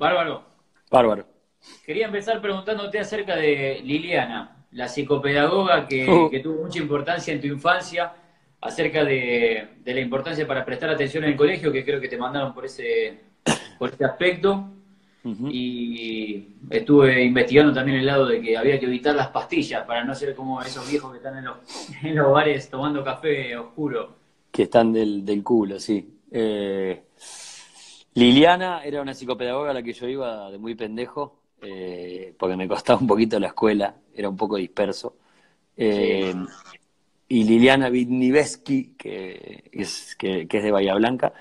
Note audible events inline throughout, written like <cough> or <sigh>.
Bárbaro. Bárbaro. Quería empezar preguntándote acerca de Liliana, la psicopedagoga que, <laughs> Uh. que tuvo mucha importancia en tu infancia, acerca de, de la importancia para prestar atención en el colegio, que creo que te mandaron por ese, por ese aspecto. Y estuve investigando también el lado de que había que evitar las pastillas para no ser como esos viejos que están en los, en los bares tomando café oscuro. Que están del, del culo, sí. Eh, Liliana era una psicopedagoga a la que yo iba de muy pendejo, eh, porque me costaba un poquito la escuela, era un poco disperso. Eh, Y Liliana Vidniveski, que es, que, es de Bahía Blanca,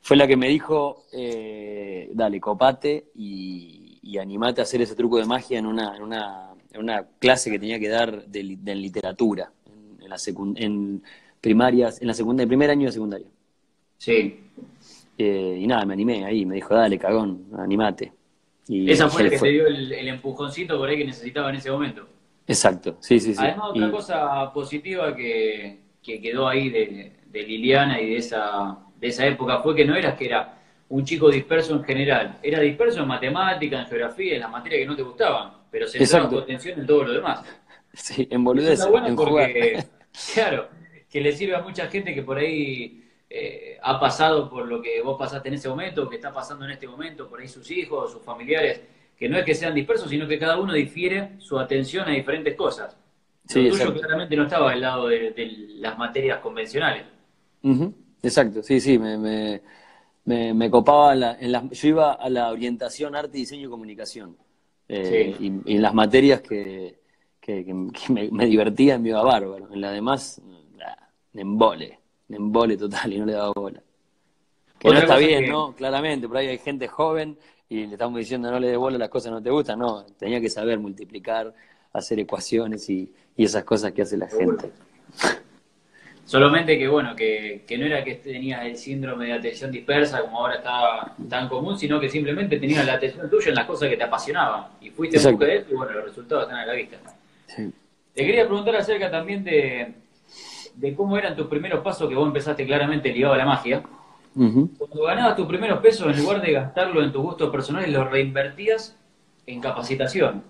fue la que me dijo, eh, dale, copate y, animate a hacer ese truco de magia en una, en una, en una clase que tenía que dar de, li- de literatura, en, en la en primarias, en la segunda, en primer año de secundaria. Sí. Eh, y nada, me animé ahí, me dijo, dale, cagón, animate. Y Esa fue la que te dio el, el empujoncito por ahí que necesitaba en ese momento. Exacto, sí, sí, sí. Además, otra Y- cosa positiva que, que quedó ahí de, de Liliana y de esa, de esa época fue que no eras que era un chico disperso en general, era disperso en matemática, en geografía, en las materias que no te gustaban, pero centraba tu atención en todo lo demás. <laughs> sí, en boludeces, bueno en jugar. porque, <laughs> <laughs> claro, que le sirve a mucha gente que por ahí eh, ha pasado por lo que vos pasaste en ese momento, que está pasando en este momento, por ahí sus hijos, sus familiares, que no es que sean dispersos, sino que cada uno difiere su atención a diferentes cosas. Sí, lo tuyo claramente no estaba al lado de, de las materias convencionales. Exacto, sí, sí, me, me, me, me copaba, la- en las- yo iba a la orientación arte, diseño y comunicación, Eh, Sí. y, y en las materias que, que, que- que me, me divertían me iba bárbaro, en las demás, nah, embole, embole total y no le daba bola. Que no está bien, que- ¿no? Claramente, por ahí hay gente joven y le estamos diciendo no le des bola, las cosas no te gustan, no, tenía que saber multiplicar, hacer ecuaciones y, y esas cosas que hace la gente. <laughs> Solamente que, bueno, que, que no era que tenías el síndrome de atención dispersa, como ahora está tan común, sino que simplemente tenías la atención tuya en las cosas que te apasionaban. Y fuiste en Exacto. busca de eso y, bueno, los resultados están a la vista. Sí. Te quería preguntar acerca también de, de cómo eran tus primeros pasos, que vos empezaste claramente ligado a la magia. Cuando ganabas tus primeros pesos, en lugar de gastarlo en tus gustos personales, los reinvertías en capacitación.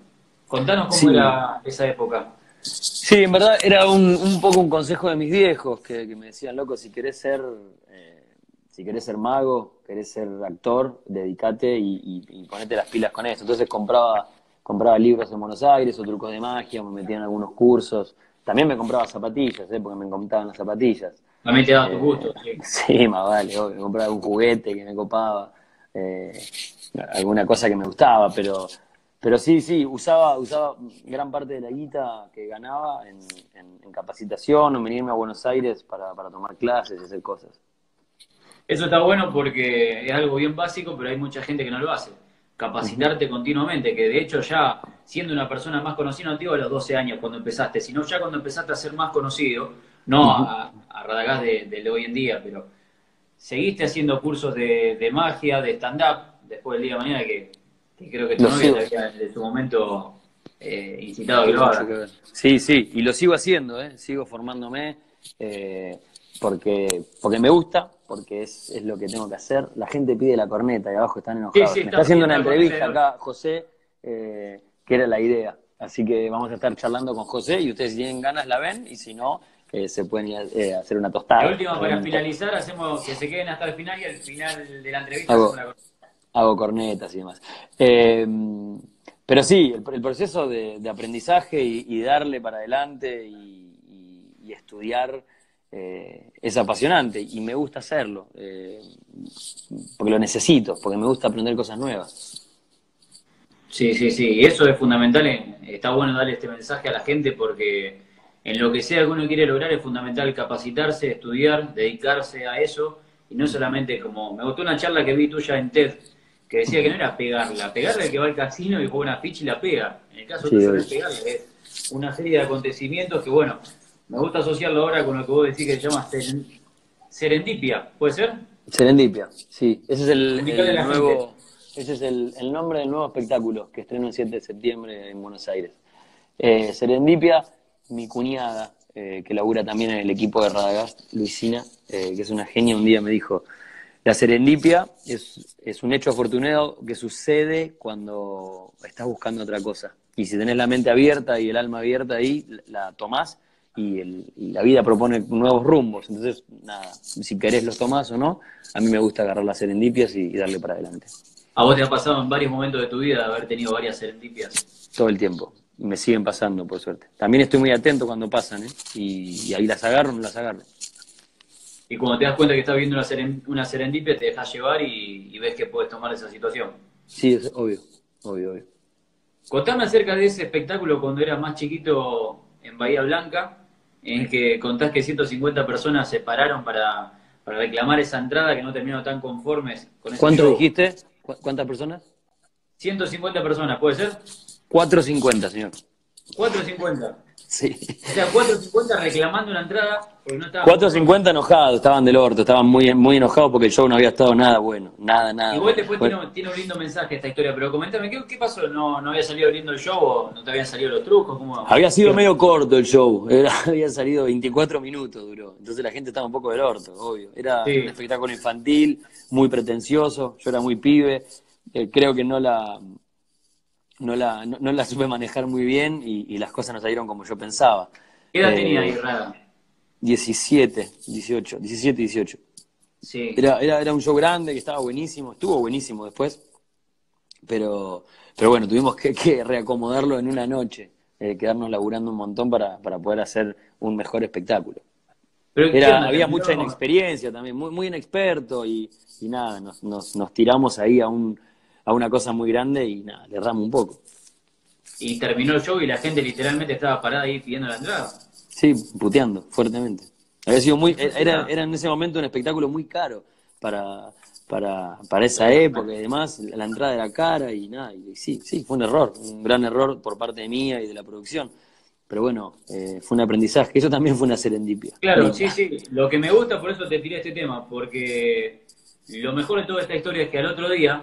Contanos cómo Sí. era esa época. Sí, en verdad era un, un poco un consejo de mis viejos que, que me decían, loco, si querés ser, eh, si querés ser mago, querés ser actor, dedicate y, y- y ponete las pilas con eso. Entonces compraba, compraba libros en Buenos Aires o trucos de magia, me metía en algunos cursos. También me compraba zapatillas, ¿eh? porque me encantaban las zapatillas. También te daba tus Eh, gustos. sí. <laughs> Sí, más vale, obvio, me compraba un juguete que me copaba, eh, alguna cosa que me gustaba, pero, pero sí, sí, usaba, usaba gran parte de la guita que ganaba en, en- en capacitación o en venirme a Buenos Aires para, para tomar clases y hacer cosas. Eso está bueno porque es algo bien básico, pero hay mucha gente que no lo hace. Capacitarte continuamente, que de hecho ya siendo una persona más conocida, no te digo a los 12 años cuando empezaste, sino ya cuando empezaste a ser más conocido, no a, a Radagás de, de hoy en día, pero seguiste haciendo cursos de, de magia, de stand-up, después del día de mañana que, que creo que tu novia sigo. te había desde su momento eh, incitado a que lo haga. Sí, sí, y lo sigo haciendo, ¿eh? sigo formándome eh, porque, porque me gusta, porque es, es lo que tengo que hacer. La gente pide la corneta y abajo están enojados. Sí, sí, me está haciendo una entrevista acá, José, eh, que era la idea. Así que vamos a estar charlando con José y ustedes si tienen ganas la ven y si no, eh, se pueden ir a eh, hacer una tostada. La última, para Realmente. finalizar, hacemos que se queden hasta el final y al final de la entrevista Hago- hacemos una hago cornetas y demás. Eh, pero sí, el, el proceso de, de aprendizaje y, y darle para adelante y, y- y estudiar eh, es apasionante y me gusta hacerlo, eh, porque lo necesito, porque me gusta aprender cosas nuevas. Sí, sí, sí, y eso es fundamental. en- Está bueno darle este mensaje a la gente porque en lo que sea que uno quiere lograr es fundamental capacitarse, estudiar, dedicarse a eso y no solamente como. Me gustó una charla que vi tuya en TED que decía que no era pegarla, pegarle al que va al casino y juega una ficha y la pega. En el caso Sí, obvio. es pegarle, es una serie de acontecimientos que, bueno, me gusta asociarlo ahora con lo que vos decís que se llama seren- serendipia, ¿puede ser? Serendipia, sí, ese es el, nuevo, ese es el, nombre del nuevo espectáculo que estreno el 7 de septiembre en Buenos Aires. Eh, Serendipia, mi cuñada, eh, que labura también en el equipo de Radagast, Luisina, eh, que es una genia, un día me dijo, La serendipia es, es un hecho afortunado que sucede cuando estás buscando otra cosa. Y si tenés la mente abierta y el alma abierta ahí, la tomás y, la vida propone nuevos rumbos. Entonces, nada, si querés los tomás o no, a mí me gusta agarrar las serendipias y, darle para adelante. ¿A vos te ha pasado en varios momentos de tu vida haber tenido varias serendipias? Todo el tiempo. Me siguen pasando, por suerte. También estoy muy atento cuando pasan, ¿eh? Y, ahí las agarro, no las agarro. Y cuando te das cuenta que estás viendo una, una serendipia, te dejas llevar y, ves que puedes tomar esa situación. Sí, es obvio, obvio, obvio. Contame acerca de ese espectáculo cuando eras más chiquito en Bahía Blanca, en que contás que 150 personas se pararon para, reclamar esa entrada que no terminaron tan conformes con ese ¿Cuánto dijiste? ¿Cuántas personas? 150 personas, ¿puede ser? 450, señor. 450. Sí. O sea, 450 reclamando una entrada porque no estaban... 450 enojados, estaban del orto, estaban muy, muy enojados porque el show no había estado nada bueno, nada, nada. Igual después tiene, un lindo mensaje esta historia, pero coméntame, ¿qué, pasó? ¿No, ¿No había salido lindo el show o no te habían salido los trucos? ¿Cómo? Había sido medio corto el show, <laughs> había salido 24 minutos duró, entonces la gente estaba un poco del orto, obvio. Era un espectáculo infantil, muy pretencioso, yo era muy pibe, eh, creo que no la no la, no, la supe manejar muy bien y, las cosas no salieron como yo pensaba. ¿Qué edad tenía ahí, Rada? 17, 18, 17, 18. Sí. Era, era, era un show grande que estaba buenísimo, estuvo buenísimo después, pero, pero bueno, tuvimos que, reacomodarlo en una noche, eh, quedarnos laburando un montón para, para poder hacer un mejor espectáculo. Pero había mucha inexperiencia también, muy, muy inexperto y, y nada, nos, nos, nos tiramos ahí a un, a una cosa muy grande y nada, le ramo un poco. Y terminó el show y la gente literalmente estaba parada ahí pidiendo la entrada. Sí, puteando fuertemente. Había sido muy, era, era en ese momento un espectáculo muy caro para, para, para esa época y demás, la entrada era cara y nada, y sí, sí, fue un error, un gran error por parte mía y de la producción. Pero bueno, eh, fue un aprendizaje, eso también fue una serendipia. Claro, sí, sí, lo que me gusta, por eso te tiré este tema, porque lo mejor de toda esta historia es que al otro día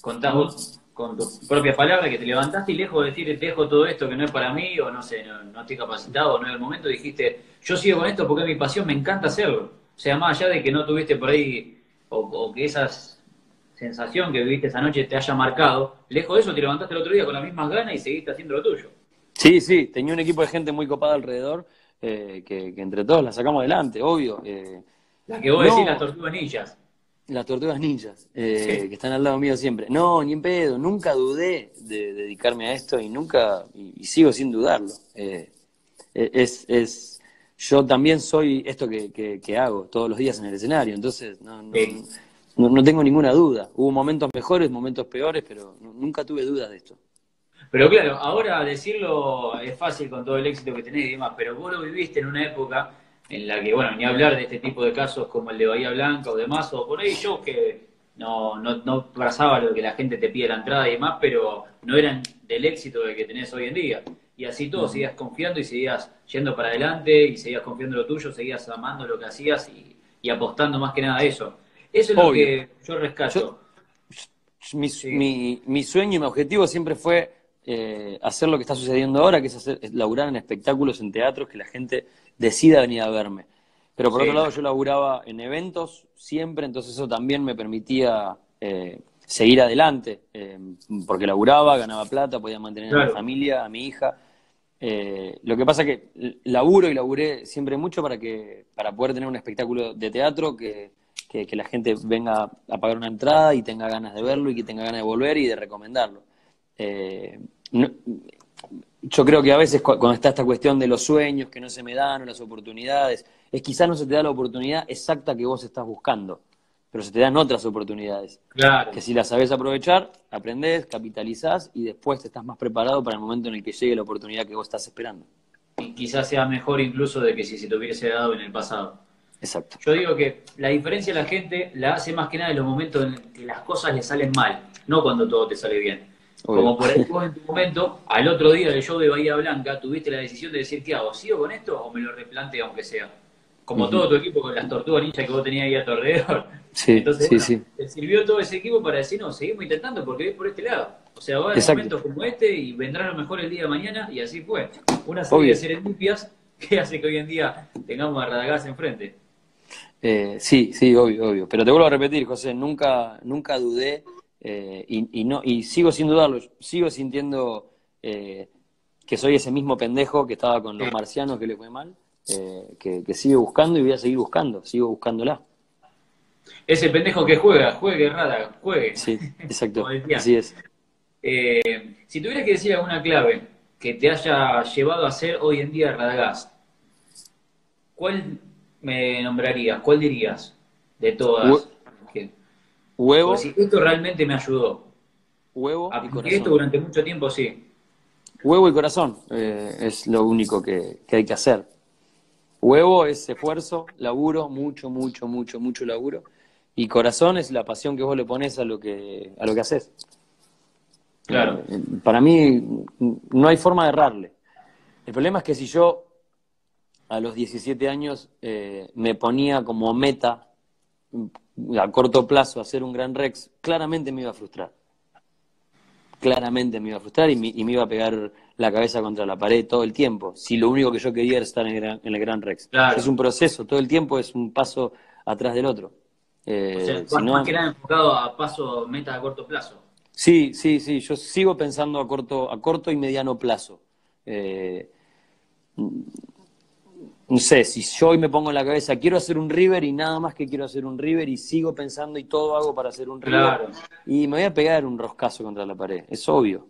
contás con tus propias palabras que te levantaste y lejos de decir dejo todo esto que no es para mí o no sé, no, estoy capacitado o no es el momento, dijiste yo sigo con esto porque es mi pasión, me encanta hacerlo. O sea, más allá de que no tuviste por ahí o, que esa sensación que viviste esa noche te haya marcado, lejos de eso te levantaste el otro día con las mismas ganas y seguiste haciendo lo tuyo. Sí, sí, tenía un equipo de gente muy copada alrededor eh, que, entre todos la sacamos adelante, obvio. Eh, la que vos decís las tortugas ninjas. Las tortugas ninjas, eh, que están al lado mío siempre. No, ni en pedo, nunca dudé de dedicarme a esto y nunca, y, sigo sin dudarlo. Eh, e, es, es, yo también soy esto que, que, hago todos los días en el escenario, entonces no, no, no, tengo ninguna duda. Hubo momentos mejores, momentos peores, pero nunca tuve dudas de esto. Pero claro, ahora decirlo es fácil con todo el éxito que tenés y demás, pero vos lo viviste en una época en la que, bueno, ni hablar de este tipo de casos como el de Bahía Blanca o demás, o por ahí yo que no, no, no pasaba lo que la gente te pide la entrada y demás, pero no eran del éxito de que tenés hoy en día. Y así todo, seguías confiando y seguías yendo para adelante y seguías confiando en lo tuyo, seguías amando lo que hacías y, apostando más que nada a eso. Eso es lo que yo rescato. mi, mi, mi, sueño y mi objetivo siempre fue eh, hacer lo que está sucediendo ahora, que es, hacer, es laburar en espectáculos, en teatros, que la gente decida venir a verme. Pero por otro lado yo laburaba en eventos siempre, entonces eso también me permitía eh, seguir adelante, eh, porque laburaba, ganaba plata, podía mantener a mi familia, a mi hija. Eh, lo que pasa es que laburo y laburé siempre mucho para que para poder tener un espectáculo de teatro que, que, la gente venga a pagar una entrada y tenga ganas de verlo y que tenga ganas de volver y de recomendarlo. No, yo creo que a veces cuando está esta cuestión de los sueños que no se me dan o las oportunidades, es quizás no se te da la oportunidad exacta que vos estás buscando, pero se te dan otras oportunidades. Claro. Que si las sabes aprovechar, aprendés, capitalizás y después estás más preparado para el momento en el que llegue la oportunidad que vos estás esperando. Y quizás sea mejor incluso de que si se te hubiese dado en el pasado. Exacto. Yo digo que la diferencia de la gente la hace más que nada en los momentos en que las cosas le salen mal, no cuando todo te sale bien. Como por ahí vos en tu momento, al otro día del show de Bahía Blanca, tuviste la decisión de decir, ¿qué hago? ¿Sigo con esto o me lo replanteo aunque sea? Como todo tu equipo con las tortugas ninjas que vos tenías ahí a tu alrededor. Sí, Entonces, sí, te sirvió todo ese equipo para decir, no, seguimos intentando porque es por este lado. O sea, va a haber momentos como este y vendrá lo mejor el día de mañana y así fue. Una serie de serendipias que hace que hoy en día tengamos a Radagás enfrente. Eh, sí, sí, obvio, obvio. Pero te vuelvo a repetir, José, nunca, nunca dudé eh, y, y, no, y sigo sin dudarlo, sigo sintiendo eh, que soy ese mismo pendejo que estaba con los marcianos que le fue mal, eh, que, que sigue buscando y voy a seguir buscando, sigo buscándola. Ese pendejo que juega, juegue, rada, juegue. Sí, <laughs> exacto, así es. Si tuvieras que decir alguna clave que te haya llevado a ser hoy en día Radagast, ¿cuál me nombrarías? ¿Cuál dirías de todas? Huevo, porque si esto realmente me ayudó. huevo y Apliqué esto corazón. durante mucho tiempo, sí. Huevo y corazón eh, es lo único que, que hay que hacer. Huevo es esfuerzo, laburo, mucho, mucho, mucho, mucho laburo. Y corazón es la pasión que vos le pones a lo que, a lo que haces. Claro. Eh, para mí no hay forma de errarle. El problema es que si yo a los 17 años eh, me ponía como meta a corto plazo hacer un gran Rex, claramente me iba a frustrar. Claramente me iba a frustrar y me, y me iba a pegar la cabeza contra la pared todo el tiempo. Si lo único que yo quería era estar en el Gran, en el gran Rex. Claro. Es un proceso, todo el tiempo es un paso atrás del otro. Eh, O sea, si no- que nada enfocado a paso, metas a corto plazo. Sí, sí, sí. Yo sigo pensando a corto, a corto y mediano plazo. Eh, no sé, si yo hoy me pongo en la cabeza, quiero hacer un River y nada más que quiero hacer un River y sigo pensando y todo hago para hacer un River. Claro. Y me voy a pegar un roscazo contra la pared, es obvio.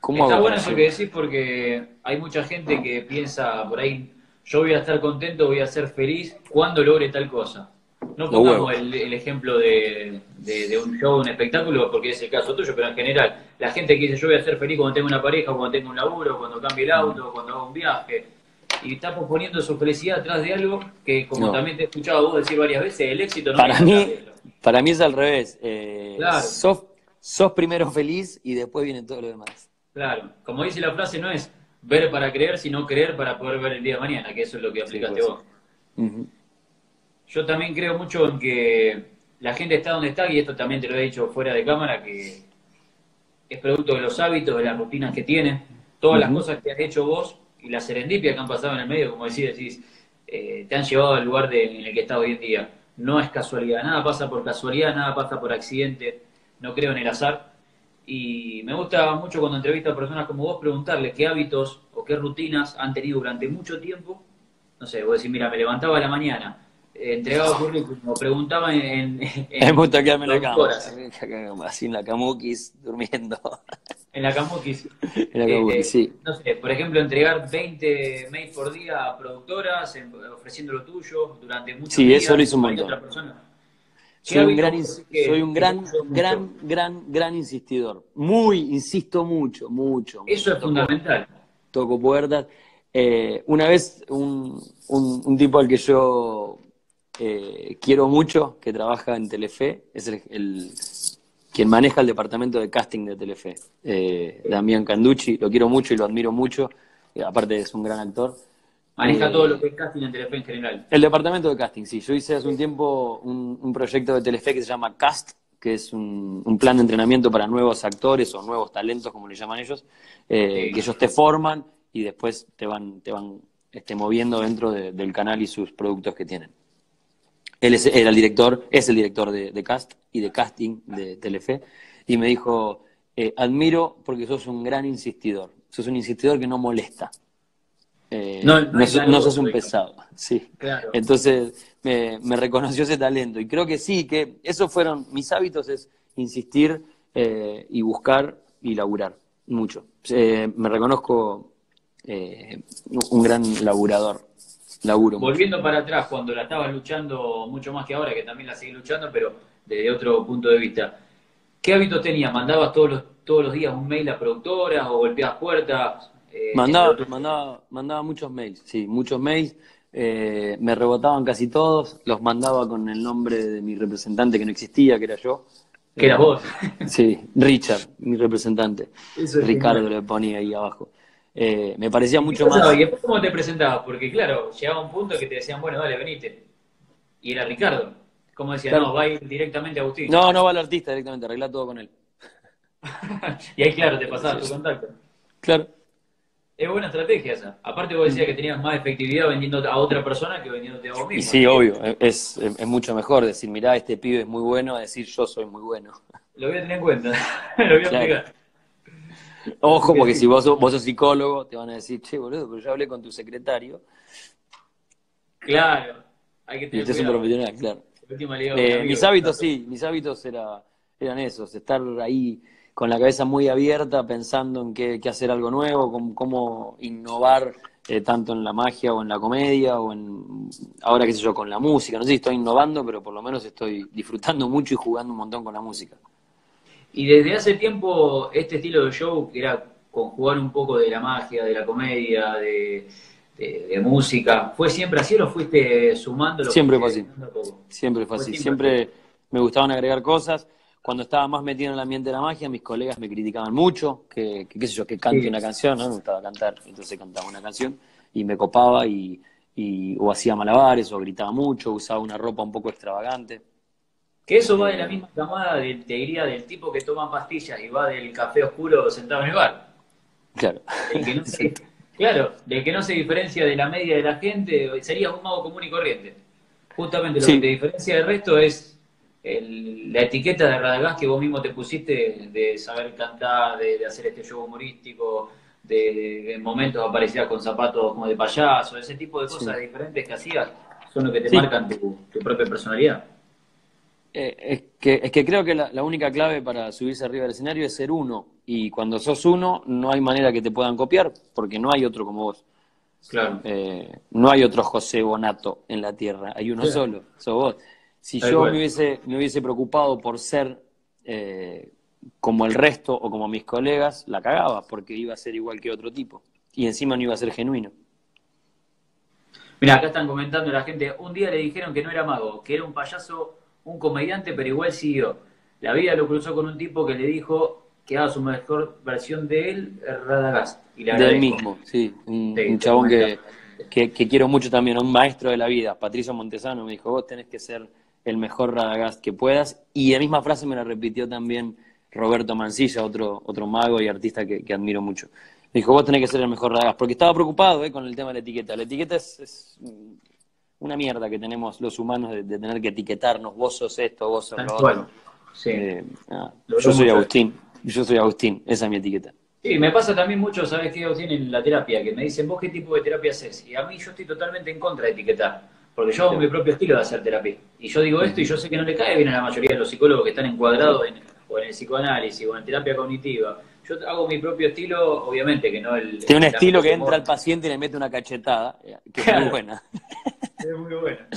¿Cómo Está hago bueno eso que decís porque hay mucha gente que piensa por ahí, yo voy a estar contento, voy a ser feliz cuando logre tal cosa. No pongamos el, el ejemplo de, de- de un show, un espectáculo, porque es el caso tuyo, pero en general, la gente que dice yo voy a ser feliz cuando tenga una pareja, cuando tenga un laburo, cuando cambie el auto, cuando haga un viaje, y está posponiendo su felicidad atrás de algo que, como No. también te he escuchado a vos decir varias veces, el éxito no Para mí, para mí es al revés. Eh, Claro. sos, sos primero feliz y después viene todo lo demás. Claro, como dice la frase, no es ver para creer, sino creer para poder ver el día de mañana, que eso es lo que aplicaste pues. vos. Yo también creo mucho en que la gente está donde está, y esto también te lo he dicho fuera de cámara, que es producto de los hábitos, de las rutinas que tiene, todas las cosas que has hecho vos y la serendipia que han pasado en el medio, como decís, decís eh, te han llevado al lugar en el que estás hoy en día. No es casualidad, nada pasa por casualidad, nada pasa por accidente, no creo en el azar. Y me gusta mucho cuando entrevisto a personas como vos preguntarles qué hábitos o qué rutinas han tenido durante mucho tiempo. No sé, vos decís, mira, me levantaba a la mañana, entregaba currículum, o preguntaba en, en, en- <laughs> Me gusta quedarme en la cama, así en la camukis, durmiendo. en la Camuquis. <laughs> En la Eh, camukis, sí. No sé, por ejemplo, entregar 20 mails por día a productoras, en- ofreciendo lo tuyo durante muchos Sí, días. eso lo hizo un montón. otra persona. ¿Qué Soy un gran, que- soy un gran, gran, gran, gran insistidor. Muy, insisto mucho, mucho. Eso es Toco- fundamental. Toco puertas. Eh, una vez un, un- un tipo al que yo eh, quiero mucho, que trabaja en Telefe, es el, el- quien maneja el departamento de casting de Telefe, eh, Damián Canducci, lo quiero mucho y lo admiro mucho, eh, aparte es un gran actor. Maneja Eh, todo lo que es casting en Telefe en general. el departamento de casting, sí. Yo hice hace un tiempo un, un proyecto de Telefe que se llama Cast, que es un, un plan de entrenamiento para nuevos actores o nuevos talentos, como le llaman ellos, eh, Sí. que ellos te forman y después te van, te van este, moviendo dentro de- del canal y sus productos que tienen. Él es, era el director, es el director de, de Cast y de casting de Telefe, y me dijo, eh, admiro porque sos un gran insistidor, sos un insistidor que no molesta. Eh, No- no, no es sos- algo no sos un pesado, sí. Claro. Entonces me, me reconoció ese talento y creo que sí, que esos fueron mis hábitos, es insistir eh, y buscar y laburar mucho. Me reconozco un gran laburador, laburo mucho. Volviendo para atrás, cuando la estabas luchando mucho más que ahora, que también la seguís luchando, pero desde otro punto de vista. ¿Qué hábitos tenías? ¿Mandabas todos los, todos los días un mail a productoras o golpeabas puertas? Eh, Mandaba, mandaba, mandaba muchos mails, sí, muchos mails. eh, me rebotaban casi todos, los mandaba con el nombre de mi representante que no existía, que era yo. Que eras vos. Sí, Richard, mi representante. Eso es Ricardo genial. le ponía ahí abajo. Eh, me parecía ¿Y mucho pasaba? más. ¿Y después cómo te presentabas? Porque claro, llegaba un punto que te decían, bueno, dale, venite. Y era Ricardo. Como decía, Claro. no, va a ir directamente a Agustín. No, no va al artista directamente, arregla todo con él. <laughs> y ahí, claro, te pasabas tu contacto. Claro. Es buena estrategia esa. Aparte vos decías que tenías más efectividad vendiendo a otra persona que vendiéndote a vos mismo. Y sí, obvio, es, es mucho mejor decir, mirá, este pibe es muy bueno, a decir yo soy muy bueno. Lo voy a tener en cuenta, <laughs> lo voy a explicar. Ojo, porque si vos, vos sos psicólogo, te van a decir, che, boludo, pero yo hablé con tu secretario. Claro, hay que tener y este es un profesional, claro. Eh, mis hábitos, sí, mis hábitos era, eran esos, estar ahí con la cabeza muy abierta, pensando en qué, hacer algo nuevo, cómo, innovar eh, tanto en la magia o en la comedia o en, ahora qué sé yo, con la música. No sé si estoy innovando, pero por lo menos estoy disfrutando mucho y jugando un montón con la música. Y desde hace tiempo este estilo de show, que era conjugar un poco de la magia, de la comedia, de, música, ¿fue siempre así o lo fuiste sumando? siempre fue así. Siempre fue así. Siempre me gustaban agregar cosas cuando estaba más metido en el ambiente de la magia, mis colegas me criticaban mucho, que, qué sé yo, que cante una canción, ¿no? Me gustaba cantar, entonces cantaba una canción y me copaba y, o hacía malabares o gritaba mucho, usaba una ropa un poco extravagante. Que eso va de la misma camada, de, te diría, del tipo que toma pastillas y va del café oscuro sentado en el bar. Claro. <laughs> claro, del que no se diferencia de la media de la gente, sería un mago común y corriente. Justamente lo que te diferencia del resto es la etiqueta de Radagast que vos mismo te pusiste de saber cantar, de, hacer este show humorístico, de, en momentos aparecías con zapatos como de payaso, ese tipo de cosas diferentes que hacías son lo que te marcan tu, propia personalidad. Eh, es, que, es que creo que la, única clave para subirse arriba del escenario es ser uno. Y cuando sos uno, no hay manera que te puedan copiar, porque no hay otro como vos. Claro. Eh, no hay otro José Bonato en la tierra, hay uno solo, sos vos. Si yo me hubiese, me hubiese preocupado por ser eh, como el resto o como mis colegas, la cagaba, porque iba a ser igual que otro tipo. Y encima no iba a ser genuino. Mira, acá están comentando la gente, un día le dijeron que no era mago, que era un payaso, un comediante, pero igual siguió. La vida lo cruzó con un tipo que le dijo que haga su mejor versión de él, Radagast. Y de él mismo, sí. Un, chabón que, que, que, quiero mucho también, un maestro de la vida, Patricio Montesano, me dijo, vos tenés que ser el mejor Radagast que puedas. Y la misma frase me la repitió también Roberto Mancilla, otro, otro mago y artista que, admiro mucho. Me dijo, vos tenés que ser el mejor Radagast, porque estaba preocupado eh, con el tema de la etiqueta. La etiqueta es, una mierda que tenemos los humanos de, tener que etiquetarnos, vos sos esto, vos sos lo otro. Eh, yo soy Agustín, yo soy Agustín, esa es mi etiqueta. Sí, me pasa también mucho, ¿sabes qué, Agustín? En la terapia, que me dicen, vos qué tipo de terapia haces. Y a mí yo estoy totalmente en contra de etiquetar. Porque yo hago mi propio estilo de hacer terapia. Y yo digo esto y yo sé que no le cae bien a la mayoría de los psicólogos que están encuadrados en, o en el psicoanálisis o en terapia cognitiva. Yo hago mi propio estilo, obviamente que no el... Tiene un estilo que entra al paciente y le mete una cachetada, eh, que es muy buena. <laughs> <laughs> Es muy buena.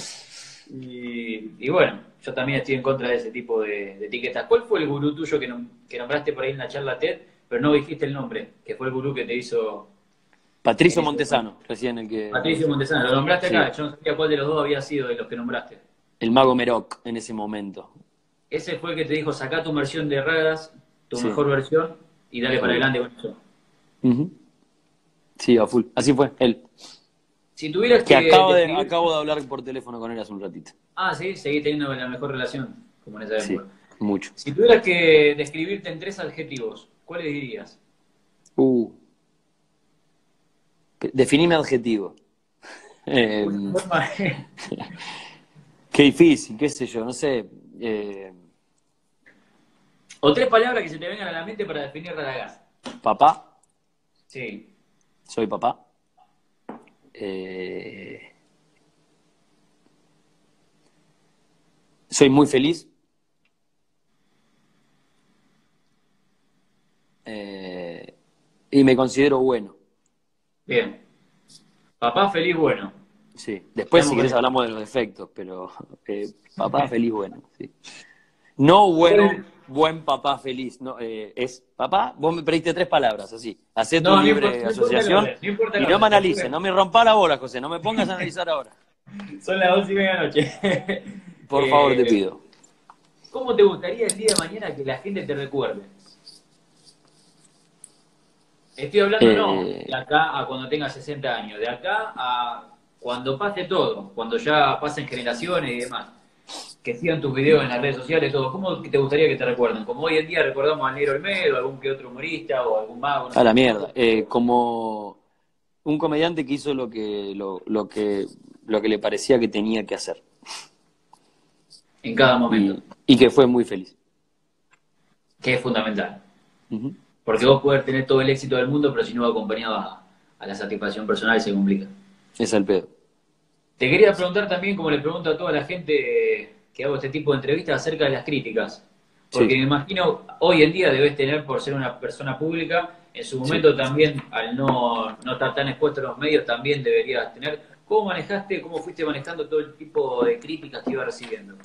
Y, bueno, yo también estoy en contra de ese tipo de, etiquetas. ¿Cuál fue el gurú tuyo que, que nombraste por ahí en la charla TED, pero no dijiste el nombre? Que fue el gurú que te hizo Patricio Montesano, recién el que. Patricio Montesano, lo nombraste acá, yo no sabía cuál de los dos había sido de los que nombraste. El mago Meroc en ese momento. Ese fue el que te dijo, saca tu versión de Ragas, tu mejor versión, y dale para adelante con eso. Sí, a full. Así fue, él. Si tuvieras que. que acabo, de, acabo de hablar por teléfono con él hace un ratito. Ah, sí, seguí teniendo la mejor relación, como en esa época. Sí, mucho. Si tuvieras que describirte en tres adjetivos, ¿cuáles dirías? Uh. Definime adjetivo. Eh, <laughs> qué difícil, qué sé yo, no sé. Eh, o tres palabras que se te vengan a la mente para definir Radagast. Papá. Sí. Soy papá. Eh, soy muy feliz. y me considero bueno. Bien. Papá feliz bueno. Sí, después si querés hablamos de los defectos, pero eh, <laughs> papá feliz bueno, sí. No bueno, buen papá feliz, no, eh, es papá, vos me pediste tres palabras, así, hacé tu libre asociación y no me analices, no me rompa la bola, José, no me pongas a analizar ahora. <laughs> Son las once y media de la noche. <laughs> Por favor, te eh, pido. ¿Cómo te gustaría el día de mañana que la gente te recuerde? Estoy hablando no eh, de acá a cuando tenga 60 años, de acá a cuando pase todo, cuando ya pasen generaciones y demás. Que sigan tus videos en las redes sociales, todo. ¿Cómo te gustaría que te recuerden? Como hoy en día recordamos al Negro Olmedo, algún que otro humorista o algún mago. a la mierda. Eh, como, un comediante que hizo lo que, lo, lo que, lo que le parecía que tenía que hacer. En cada momento. Y, y que fue muy feliz. Que es fundamental. Porque vos podés tener todo el éxito del mundo, pero si no va acompañado a, a la satisfacción personal se complica. Es el pedo. Te quería preguntar también, como le pregunto a toda la gente que hago este tipo de entrevistas, acerca de las críticas. Porque Sí. me imagino, hoy en día debes tener, por ser una persona pública, en su momento también, al no, no estar tan expuesto a los medios, también deberías tener. ¿Cómo manejaste, cómo fuiste manejando todo el tipo de críticas que ibas recibiendo?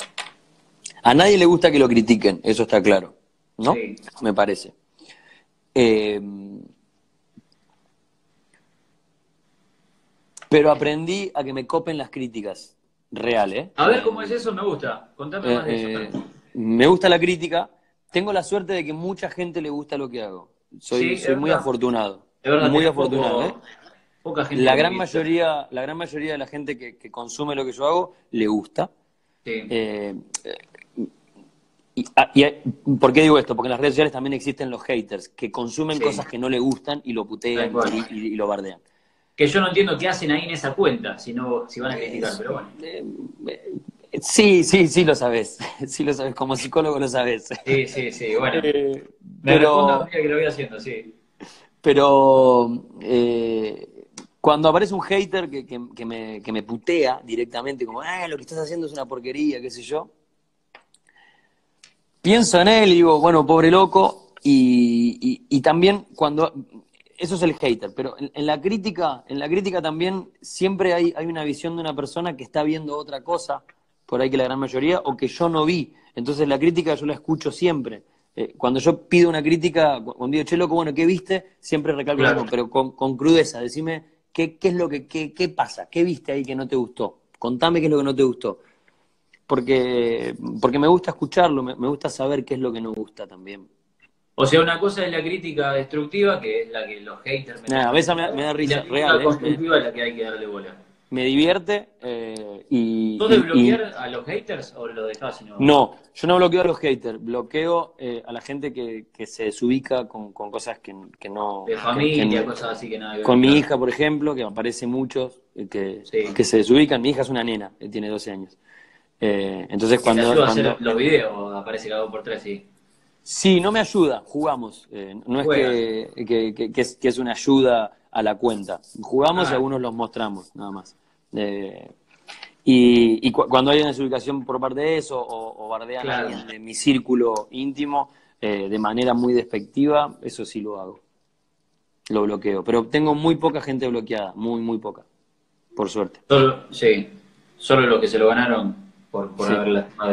A nadie le gusta que lo critiquen, eso está claro, ¿no? Sí. Me parece. Eh, pero aprendí a que me copen las críticas reales. A ver cómo es eso, me gusta. Contame más de Eh, eso. eh, me gusta la crítica. Tengo la suerte de que mucha gente le gusta lo que hago. Soy, Sí, es soy muy afortunado. De verdad, muy afortunado, poco- ¿eh? Poca gente La gran mayoría, la gran mayoría de la gente que, que consume lo que yo hago le gusta. Sí. Eh, eh, y, ah, y, eh, ¿Por qué digo esto? Porque en las redes sociales también existen los haters que consumen Sí. cosas que no le gustan y lo putean y lo bardean. Que yo no entiendo qué hacen ahí en esa cuenta, si, no, si van a criticar, pero bueno. Eh, eh, sí, sí, sí lo sabes. <laughs> Sí lo sabes. Como psicólogo lo sabes. Sí, sí, sí, bueno. <laughs> Eh, Me pero que lo voy haciendo, sí. pero eh, cuando aparece un hater que, que- que me, que me putea directamente, como, ah, lo que estás haciendo es una porquería, qué sé yo, pienso en él y digo, bueno, pobre loco, y, y- y también cuando, eso es el hater, pero en, en la crítica, en la crítica también siempre hay, hay una visión de una persona que está viendo otra cosa, por ahí que la gran mayoría, o que yo no vi. Entonces la crítica yo la escucho siempre. Eh, cuando yo pido una crítica, cu- cuando digo, che, loco, bueno, ¿qué viste? Siempre recalco Claro. pero con, con crudeza, decime qué, qué es lo que, qué, qué pasa, qué viste ahí que no te gustó. Contame qué es lo que no te gustó porque, porque me gusta escucharlo, me, me gusta saber qué es lo que no gusta también. O sea, una cosa es la crítica destructiva, que es la que los haters... Nah, a veces me da- me da y risa, la crítica real, ¿eh? constructiva es la que hay que darle bola. Me divierte eh, y, ¿Sos y- de y- bloquear a los haters o lo dejás no? No, yo no bloqueo a los haters, bloqueo eh, a la gente que, que se desubica con, con cosas que, que no... De familia, que cosas así que nada que ver. Con mi Claro. hija, por ejemplo, que me aparece muchos eh, que, Sí. que se desubican. Mi hija es una nena, tiene 12 años. Eh, entonces cuando... cuando- hacer los videos, aparece cada dos por tres, sí. Sí, no me ayuda, jugamos. Eh, no es que, que- es, que es una ayuda a la cuenta. Jugamos y Ah. algunos los mostramos, nada más. Eh, y y cu- cuando hay una desubicación por parte de eso, o, o bardean Claro. a alguien de mi círculo íntimo eh, de manera muy despectiva, eso sí lo hago. Lo bloqueo. Pero tengo muy poca gente bloqueada, muy, muy poca. Por suerte. Solo, sí, solo los que se lo ganaron por, por Sí. haber lastimado.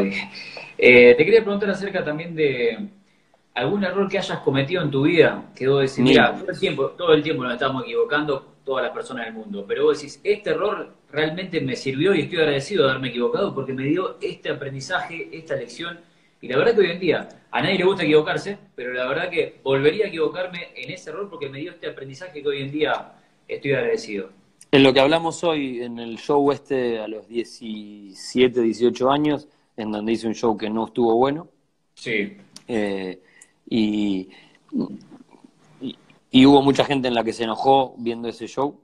Eh, te quería preguntar acerca también de algún error que hayas cometido en tu vida, que vos decís, mira, todo el tiempo, todo el tiempo nos estamos equivocando todas las personas del mundo, pero vos decís, este error realmente me sirvió y estoy agradecido de haberme equivocado porque me dio este aprendizaje, esta lección, y la verdad que hoy en día a nadie le gusta equivocarse, pero la verdad que volvería a equivocarme en ese error porque me dio este aprendizaje que hoy en día estoy agradecido. En lo que hablamos hoy, en el show este a los 17, 18 años, en donde hice un show que no estuvo bueno, Sí, eh, y, y, y hubo mucha gente en la que se enojó viendo ese show,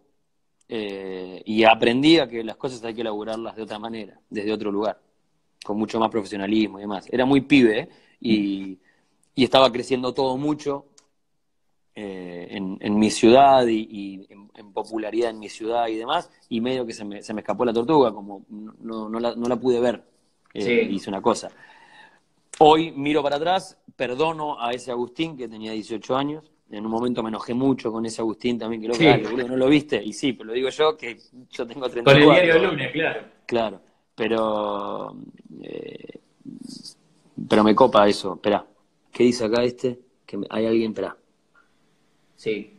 eh, y aprendí a que las cosas hay que elaborarlas de otra manera, desde otro lugar, con mucho más profesionalismo y demás. Era muy pibe, ¿eh? y, y estaba creciendo todo mucho, eh, en, en mi ciudad y, en popularidad en mi ciudad y demás, y medio que se me, se me escapó la tortuga, como no, no, la, no la pude ver, eh, Sí. hice una cosa. Hoy miro para atrás, perdono a ese Agustín que tenía 18 años, en un momento me enojé mucho con ese Agustín también, que lo Sí. boludo, no lo viste, y sí, pero lo digo yo que yo tengo 34. con el diario del lunes, claro. Claro, pero eh, pero me copa eso, espera, ¿qué dice acá este? Que hay alguien, espera. Sí.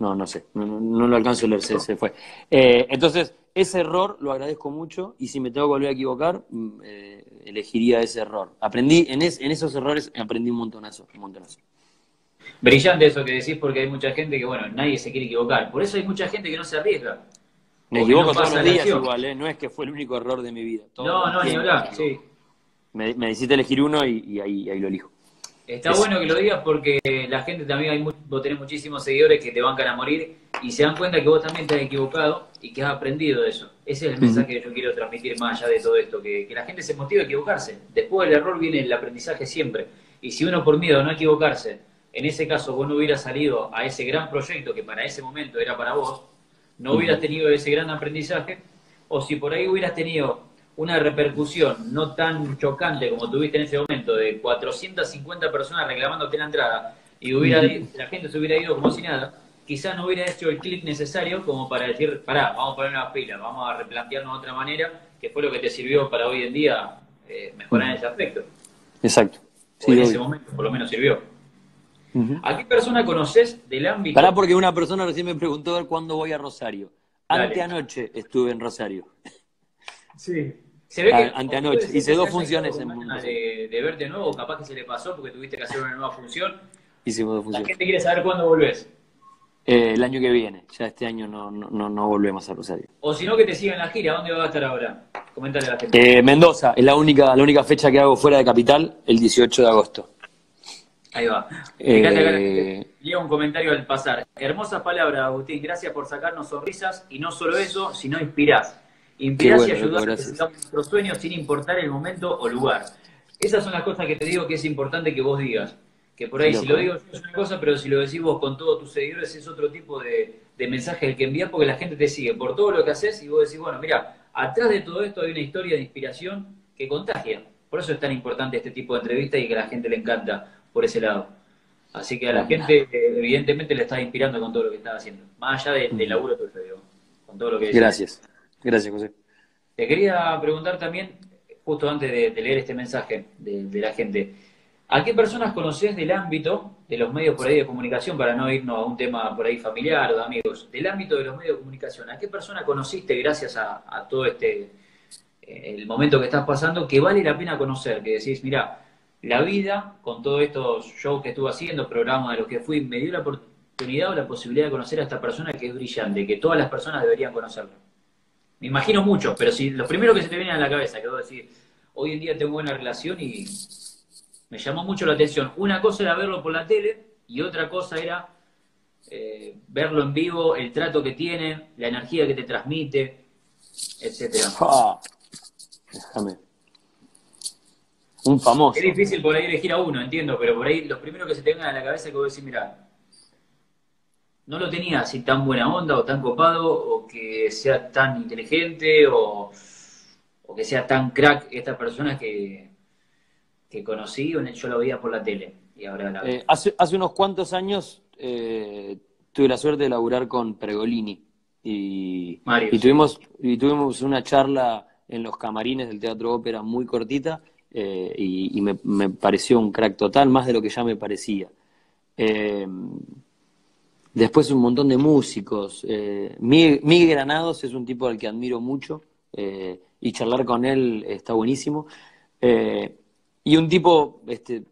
No, no sé, no, no- no lo alcanzo a leer, se, se fue. Eh, entonces, ese error lo agradezco mucho y si me tengo que volver a equivocar, mm, eh, elegiría ese error. Aprendí, en, es- en esos errores aprendí un montonazo, un montonazo. Brillante eso que decís porque hay mucha gente que, bueno, nadie se quiere equivocar. Por eso hay mucha gente que no se arriesga. Me equivoco no todos los días igual, ¿eh? no es que fue el único error de mi vida. Todos No, no, ni hablar, me sí. Me, me necesité elegir uno y, y ahí, ahí lo elijo. Está Es- bueno que lo digas porque la gente también, hay mu- vos tenés muchísimos seguidores que te bancan a morir y se dan cuenta que vos también te has equivocado y que has aprendido de eso. Ese es el mensaje que yo quiero transmitir más allá de todo esto, que, que la gente se motive a equivocarse. Después del error viene el aprendizaje siempre. Y si uno por miedo a no equivocarse, en ese caso vos no hubieras salido a ese gran proyecto que para ese momento era para vos, no hubieras tenido ese gran aprendizaje, o si por ahí hubieras tenido una repercusión no tan chocante como tuviste en ese momento, de 450 personas reclamándote la entrada, y hubiera, la gente se hubiera ido como si nada, quizás no hubiera hecho el clic necesario como para decir, pará, vamos a poner una pila, vamos a replantearnos de otra manera, que fue lo que te sirvió para hoy en día eh, mejorar en ese aspecto. Exacto. O en ese momento, por lo menos sirvió. ¿A qué persona conoces del ámbito? Pará, porque una persona recién me preguntó cuándo voy a Rosario. Anteanoche estuve en Rosario. Sí. Se ve que, Anteanoche. Hice dos funciones en de, de verte de nuevo, capaz que se le pasó porque tuviste que hacer una nueva función. Hicimos dos funciones. La gente quiere saber cuándo volvés. Eh, el año que viene. Ya este año no, no, no, volvemos a Rosario. O si no, que te sigan la gira. ¿Dónde va a estar ahora? Coméntale a la gente. Eh, Mendoza. Es la única, la única fecha que hago fuera de Capital, el 18 de agosto. Ahí va. Eh... un comentario al pasar. Hermosas palabras, Agustín. Gracias por sacarnos sonrisas y no solo eso, sino inspirás. Inspirás y ayudás a que nuestros sueños sin importar el momento o lugar. Esas son las cosas que te digo que es importante que vos digas. Que por ahí, si lo digo es una cosa, pero si lo decís vos con todos tus seguidores es otro tipo de, mensaje el que envías porque la gente te sigue por todo lo que haces y vos decís, bueno, mira, atrás de todo esto hay una historia de inspiración que contagia. Por eso es tan importante este tipo de entrevistas y que a la gente le encanta por ese lado. Así que a la gente, evidentemente, le estás inspirando con todo lo que estás haciendo. Más allá del laburo que digo, con todo lo que Gracias. Gracias, José. Te quería preguntar también, justo antes de, leer este mensaje de la gente, ¿A qué personas conoces del ámbito de los medios por ahí de comunicación, para no irnos a un tema por ahí familiar o de amigos, del ámbito de los medios de comunicación? ¿A qué persona conociste gracias a, todo este, eh, el momento que estás pasando, que vale la pena conocer? Que decís, mira, la vida, con todos estos shows que estuve haciendo, programas de los que fui, me dio la oportunidad o la posibilidad de conocer a esta persona que es brillante, que todas las personas deberían conocerla. Me imagino mucho, pero si lo primero que se te viene a la cabeza, que vos decís, hoy en día tengo buena relación y me llamó mucho la atención. Una cosa era verlo por la tele y otra cosa era eh, verlo en vivo, el trato que tiene, la energía que te transmite, etcétera. Ah, déjame. Un famoso. Es difícil por ahí elegir a uno, entiendo, pero por ahí los primeros que se te vengan a la cabeza es que vos decís, mira, no lo tenía así tan buena onda o tan copado o que sea tan inteligente o, o que sea tan crack esta persona que, que conocí, yo lo veía por la tele y ahora la eh, hace, hace unos cuantos años eh, tuve la suerte de laburar con Pregolini y, y, tuvimos, y tuvimos una charla en los camarines del Teatro Ópera muy cortita eh, y, me, pareció un crack total, más de lo que ya me parecía. después un montón de músicos. Miguel Granados es un tipo al que admiro mucho y charlar con él está buenísimo. Y un tipo este,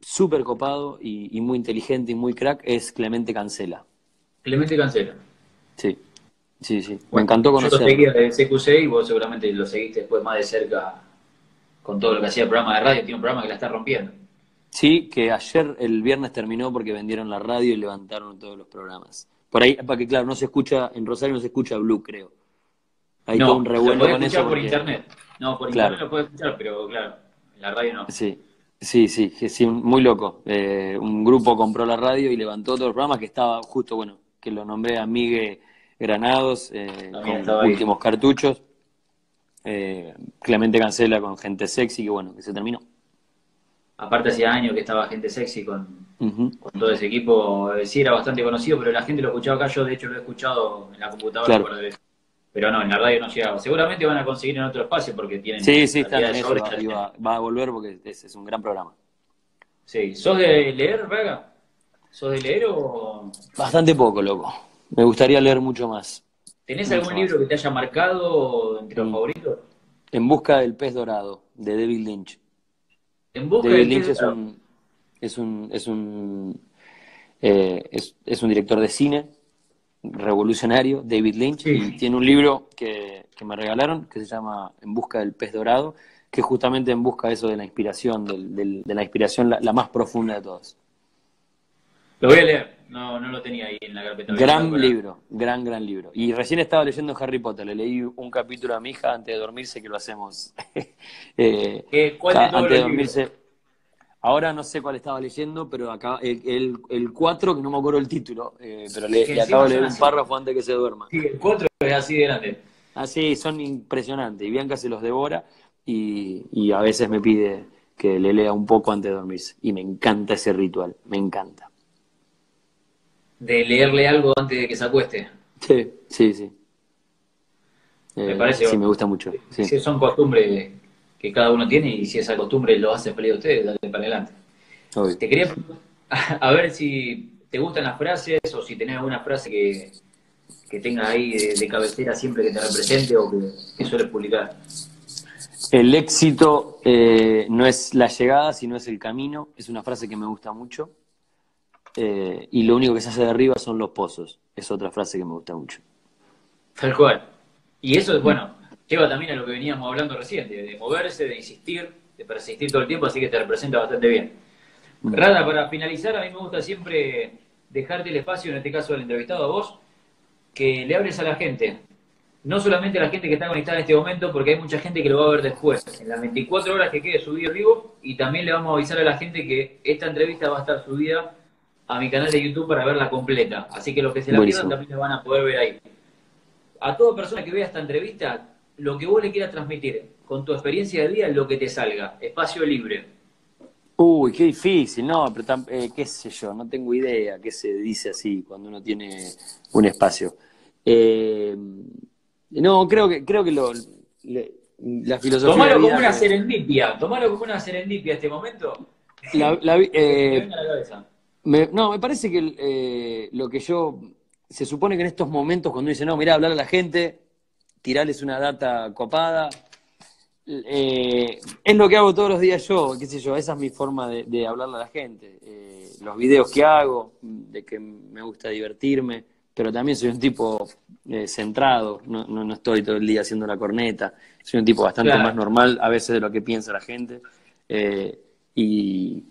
súper copado y, muy inteligente y muy crack es Clemente Cancela. Clemente Cancela. Sí, sí, sí. Me encantó conocerlo. Yo lo seguía de CQC y vos seguramente lo seguiste después más de cerca con todo lo que hacía el programa de radio. Tiene un programa que la está rompiendo. Sí, que ayer, el viernes terminó porque vendieron la radio y levantaron todos los programas. Por ahí, para que claro, no se escucha, en Rosario no se escucha Blue, creo. Hay todo un revuelo con eso. por internet. No, por internet lo puedes escuchar, pero claro la radio no. Sí, sí, sí, sí muy loco. Eh, un grupo compró la radio y levantó todos los programas que estaba justo, bueno, que lo nombré a Granados, eh, con últimos cartuchos. Eh, Clemente Cancela con Gente Sexy, que bueno, que se terminó. Aparte hacía años que estaba Gente Sexy con, con todo ese equipo. Sí, era bastante conocido, pero la gente lo escuchaba acá. Yo, de hecho, lo he escuchado en la computadora. Por pero no, en la radio no llegaba. Seguramente van a conseguir en otro espacio porque tienen. Sí, sí, está en eso, va, va, a volver porque es, un gran programa. Sí, ¿sos de leer, Raga? ¿Sos de leer o.? Bastante poco, loco. Me gustaría leer mucho más. ¿Tenés algún libro que te haya marcado entre los mm. favoritos? En busca del pez dorado, de David Lynch. En busca David Lynch es un, es un, es un, eh, es un director de cine revolucionario, David Lynch, y tiene un libro que, me regalaron que se llama En busca del pez dorado, que justamente en busca de eso de la inspiración, de la inspiración la, más profunda de todas. Lo voy a leer, No, no lo tenía ahí en la carpeta. Gran libro, gran, gran libro. Y recién estaba leyendo Harry Potter. Le leí un capítulo a mi hija antes de dormirse, que lo hacemos. <laughs> eh, ¿Cuál de todos antes de dormirse. Ahora no sé cuál estaba leyendo, pero acá el, el, 4, que no me acuerdo el título, eh, pero le, acabo de leer un párrafo antes que se duerma. Sí, el 4 es así de grande. Así, son impresionantes. Y Bianca se los devora y, y a veces me pide que le lea un poco antes de dormirse. Y me encanta ese ritual, me encanta. De leerle algo antes de que se acueste. Sí, sí, sí. Me eh, parece. Sí, me gusta mucho. Sí. son costumbres que cada uno tiene y si esa costumbre lo hace feliz a ustedes, dale adelante. Te quería a ver si te gustan las frases o si tenés alguna frase que, que tengas ahí de, cabecera siempre que te represente o que, que sueles publicar. El éxito eh, no es la llegada, sino es el camino. Es una frase que me gusta mucho. Eh, y lo único que se hace de arriba son los pozos. Es otra frase que me gusta mucho. Tal cual. Y eso, bueno, lleva también a lo que veníamos hablando recién, de, moverse, de insistir, de persistir todo el tiempo, así que te representa bastante bien. Rada, para finalizar, a mí me gusta siempre dejarte el espacio, en este caso del entrevistado a vos, que le hables a la gente. No solamente a la gente que está conectada en este momento, porque hay mucha gente que lo va a ver después, en las 24 horas que quede subido vivo, y también le vamos a avisar a la gente que esta entrevista va a estar subida a mi canal de YouTube para verla completa. Así que los que se la pierdan también la van a poder ver ahí. A toda persona que vea esta entrevista, lo que vos le quieras transmitir con tu experiencia de vida, lo que te salga. Espacio libre. Uy, qué difícil, no, pero eh, qué sé yo, no tengo idea qué se dice así cuando uno tiene un espacio. Eh, no, creo que, creo que lo, la filosofía. Tomalo como una serendipia, tomalo como una serendipia este momento. <laughs> Eh, no, me parece que lo que yo. Se supone que en estos momentos, cuando dice, no, mira, hablar a la gente, tirarles una data copada. Eh, es lo que hago todos los días yo, qué sé yo, esa es mi forma de, hablarle a la gente. Eh, los videos que hago, de que me gusta divertirme, pero también soy un tipo eh, centrado, no, no, estoy todo el día haciendo la corneta, soy un tipo bastante más normal a veces de lo que piensa la gente. y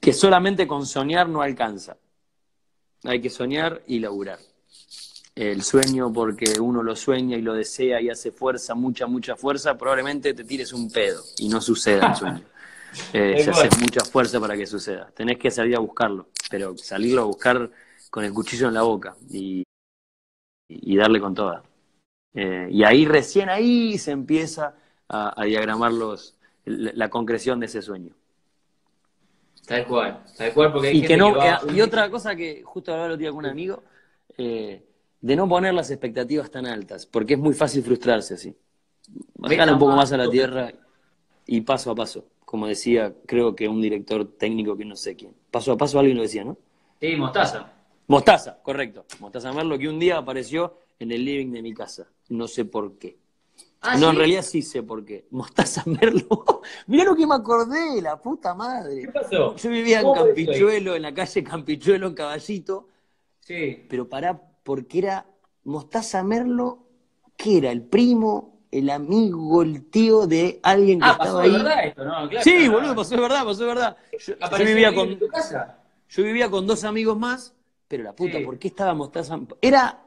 que solamente con soñar no alcanza. Hay que soñar y laburar el sueño porque uno lo sueña y lo desea y hace fuerza, mucha, mucha fuerza, probablemente te tires un pedo y no suceda el sueño. <laughs> Eh, se hace mucha fuerza para que suceda. Tenés que salir a buscarlo, pero salirlo a buscar con el cuchillo en la boca y, darle con toda. Eh, y ahí recién ahí se empieza a, diagramar los, la, concreción de ese sueño. Tal cual, tal cual porque y, que no, eh, y otra cosa que justo hablaba el otro día con un amigo, eh, de no poner las expectativas tan altas, porque es muy fácil frustrarse así. Bajar un poco más a la tierra y paso a paso. Como decía, creo que un director técnico que no sé quién. Paso a paso alguien lo decía, ¿no? Sí, Mostaza. Mostaza, correcto. Mostaza Merlo, que un día apareció en el living de mi casa. No sé por qué. Ah, no, en realidad sí sé por qué. Mostaza Merlo. <laughs> Mirá lo que me acordé, la puta madre. ¿Qué pasó? Yo vivía en Campichuelo, en la calle Campichuelo, en Caballito. Sí. Pero para porque era Mostaza Merlo, que era el primo, el amigo, el tío de alguien que ah, estaba ahí. verdad esto, ¿no? Claro, sí, boludo, pasó de verdad, pasó de verdad. Yo, vivía con, tu casa? yo vivía con dos amigos más, pero la puta, ¿por qué estaba Mostaza? Era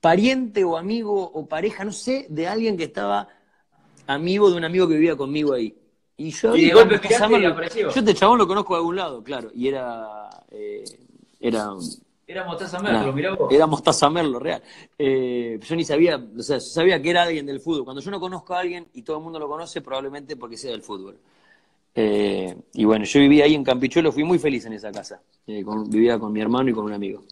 pariente o amigo o pareja, no sé, de alguien que estaba amigo de un amigo que vivía conmigo ahí. Y yo, y de golpe Yo este chabón lo conozco de algún lado, claro. Y era, eh, era era Mostaza Merlo, mirá vos. Era Mostaza Merlo, real. Eh, yo ni sabía, o sea, sabía que era alguien del fútbol. Cuando yo no conozco a alguien y todo el mundo lo conoce, probablemente porque sea del fútbol. Eh, y bueno, yo vivía ahí en Campichuelo, fui muy feliz en esa casa. Eh, vivía con mi hermano y con un amigo.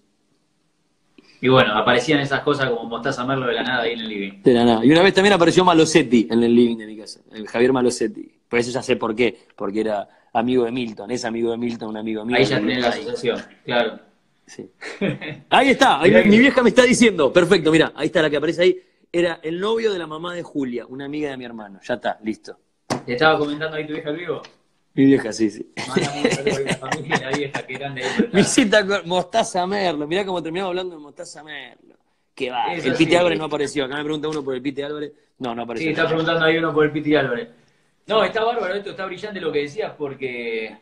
Y bueno, aparecían esas cosas como Mostaza Merlo de la nada ahí en el living. De la nada. Y una vez también apareció Malosetti en el living de mi casa, el Javier Malosetti. Por eso ya sé por qué, porque era amigo de Milton, es amigo de Milton, un amigo mío. Ahí ya tenés la asociación, claro. <laughs> Ahí está, mi vieja me está diciendo, perfecto, mira, ahí está la que aparece ahí. Era el novio de la mamá de Julia, una amiga de mi hermano. Ya está, listo. ¿Te estaba comentando ahí tu vieja vivo? Mi vieja, sí, sí. Visita Mostaza Merlo, mirá cómo terminamos hablando de Mostaza Merlo. Que va, el Piti Álvarez no apareció. Acá me pregunta uno por el Piti Álvarez. No, no apareció. Sí, está preguntando ahí uno por el Piti Álvarez. No, está bárbaro esto, está brillante lo que decías porque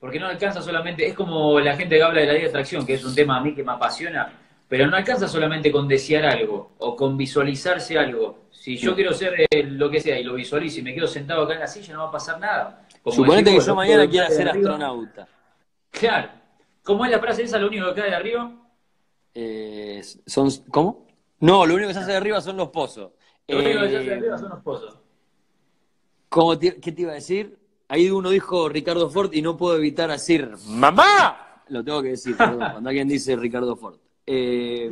Porque no alcanza solamente, es como la gente que habla de la ley de atracción, que es un tema a mí que me apasiona, pero no alcanza solamente con desear algo o con visualizarse algo. Si yo quiero ser eh, lo que sea y lo visualizo y me quedo sentado acá en la silla, no va a pasar nada. Suponete que yo mañana quiera ser astronauta. Claro. ¿Cómo es la frase esa? Lo único que cae de arriba. Eh, son, ¿Cómo? No, lo único que se hace de arriba son los pozos. Lo único que se hace de arriba son los pozos. ¿Cómo ¿Qué te iba a decir? Ahí uno dijo Ricardo Ford y no puedo evitar decir ¡Mamá! Lo tengo que decir, perdón, <laughs> cuando alguien dice Ricardo Ford. Eh,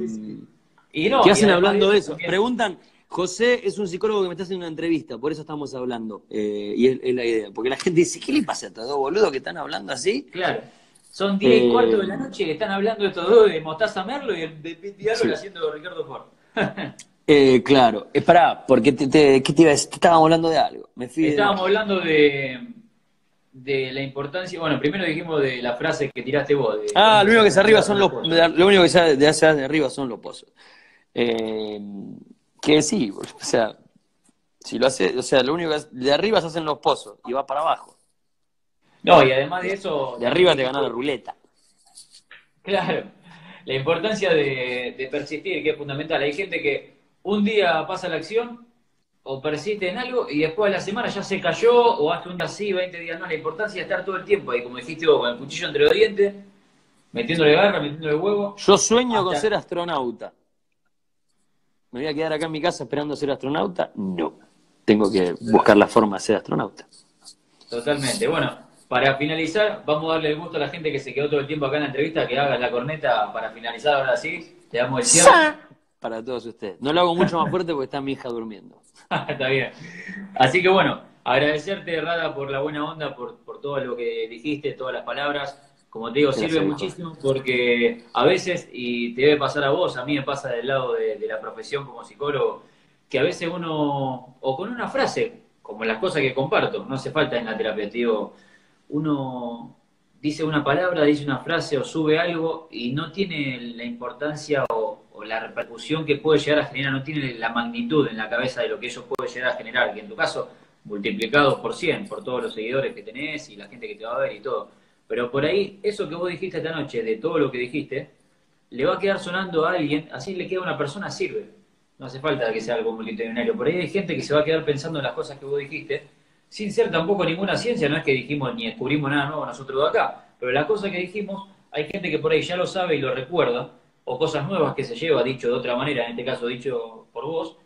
y no, ¿Qué hacen hablando de eso? Preguntan, José es un psicólogo que me está haciendo una entrevista, por eso estamos hablando. Eh, y es, la idea. Porque la gente dice, ¿qué le pasa a estos dos boludos que están hablando así? Claro. Son 10 y cuarto de la noche que están hablando de estos dos de Mostaza Merlo y el de Pete sí. haciendo Ricardo Ford. <laughs> eh, claro, pará, porque te, ¿qué te iba a decir? Estábamos hablando de algo. Me Estábamos hablando de, de la importancia, bueno, primero dijimos de la frase que tiraste vos. ah, lo único que se arriba son los, lo único que se de hacia de arriba son los pozos. Eh, que sí, o sea, si lo hace, o sea, lo único que de arriba se hacen los pozos y va para abajo. No, y además de eso. De arriba te gana la ruleta. Claro. La importancia de, de persistir, que es fundamental. Hay gente que un día pasa la acción o persiste en algo y después de la semana ya se cayó o hace un día así, 20 días no. La importancia de estar todo el tiempo ahí, como dijiste vos, con el cuchillo entre los dientes, metiéndole garra, metiéndole huevo. Yo sueño con ser astronauta. ¿Me voy a quedar acá en mi casa esperando ser astronauta? No. Tengo que buscar la forma de ser astronauta. Totalmente. Bueno, para finalizar, vamos a darle el gusto a la gente que se quedó todo el tiempo acá en la entrevista, que haga la corneta para finalizar ahora sí. Le damos el cierre. Para todos ustedes. No lo hago mucho más fuerte porque está mi hija durmiendo. <laughs> Está bien. Así que bueno, agradecerte, Rada, por la buena onda, por, por todo lo que dijiste, todas las palabras. Como te digo, sirve muchísimo porque a veces, y te debe pasar a vos, a mí me pasa del lado de, la profesión como psicólogo, que a veces uno, o con una frase, como las cosas que comparto, no hace falta en la terapia, te digo, uno dice una palabra, dice una frase o sube algo y no tiene la importancia o, la repercusión que puede llegar a generar, no tiene la magnitud en la cabeza de lo que eso puede llegar a generar, que en tu caso multiplicado por 100, por todos los seguidores que tenés y la gente que te va a ver y todo. Pero por ahí, eso que vos dijiste esta noche, de todo lo que dijiste, le va a quedar sonando a alguien, así le queda a una persona, sirve. No hace falta que sea algo multitudinario. Por ahí hay gente que se va a quedar pensando en las cosas que vos dijiste sin ser tampoco ninguna ciencia, no es que dijimos ni descubrimos nada nuevo nosotros de acá, pero la cosa que dijimos, hay gente que por ahí ya lo sabe y lo recuerda, o cosas nuevas que se lleva, dicho de otra manera, en este caso dicho por vos,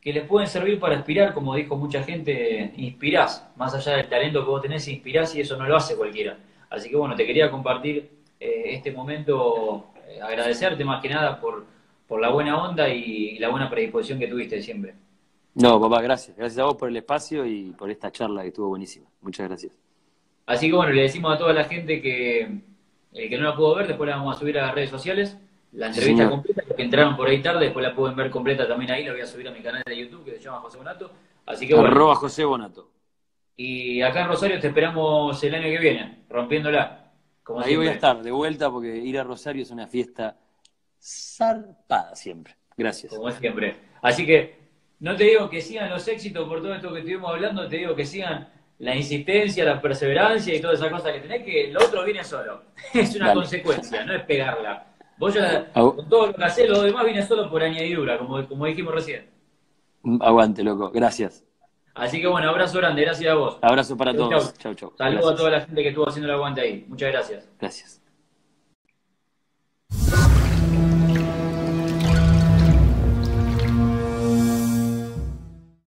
que les pueden servir para inspirar, como dijo mucha gente, inspirás, más allá del talento que vos tenés, inspirás y eso no lo hace cualquiera. Así que bueno, te quería compartir eh, este momento, eh, agradecerte más que nada por, por la buena onda y la buena predisposición que tuviste siempre. No, papá, gracias. Gracias a vos por el espacio y por esta charla que estuvo buenísima. Muchas gracias. Así que bueno, le decimos a toda la gente que eh, que no la pudo ver, después la vamos a subir a las redes sociales. La entrevista completa, los que entraron por ahí tarde, después la pueden ver completa también ahí, la voy a subir a mi canal de YouTube que se llama José Bonato. Así que bueno. Arroba José Bonato. Y acá en Rosario te esperamos el año que viene, rompiéndola. Como ahí voy a estar, de vuelta, porque ir a Rosario es una fiesta zarpada siempre. Gracias. Como siempre. Así que no te digo que sigan los éxitos por todo esto que estuvimos hablando, te digo que sigan la insistencia, la perseverancia y todas esas cosas que tenés, que lo otro viene solo. <laughs> es una consecuencia, no es pegarla. Vos ya, ah, con oh. todo lo que hacés, lo demás viene solo por añadidura, como, como dijimos recién. Mm, aguante, loco. Gracias. Así que bueno, abrazo grande, gracias a vos. Abrazo para todos. Chao, chao. Saludos a toda la gente que estuvo haciendo el aguante ahí. Muchas gracias. Gracias.